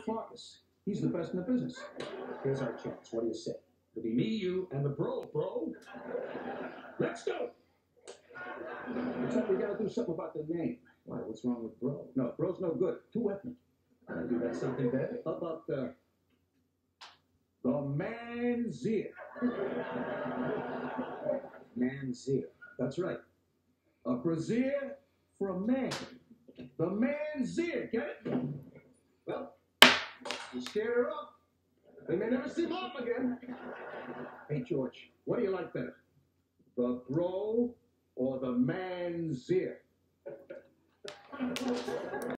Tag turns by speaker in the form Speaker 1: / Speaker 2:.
Speaker 1: Farkas. He's the best in the business.
Speaker 2: Here's our chance. What do you say? It'll be me, you, and the bro, bro. Let's go.
Speaker 1: Except we gotta do something about the name.
Speaker 2: Why? What's wrong with bro?
Speaker 1: No, bro's no good. Too ethnic.
Speaker 2: I do that something better?
Speaker 1: How about uh, the Manssiere?
Speaker 2: Manssiere.
Speaker 1: That's right. A brazier for a man. The Manssiere. Get it?
Speaker 2: Well, scared her up. They may never see mom again.
Speaker 1: Hey, George, what do you like better? The bro or the Manssiere?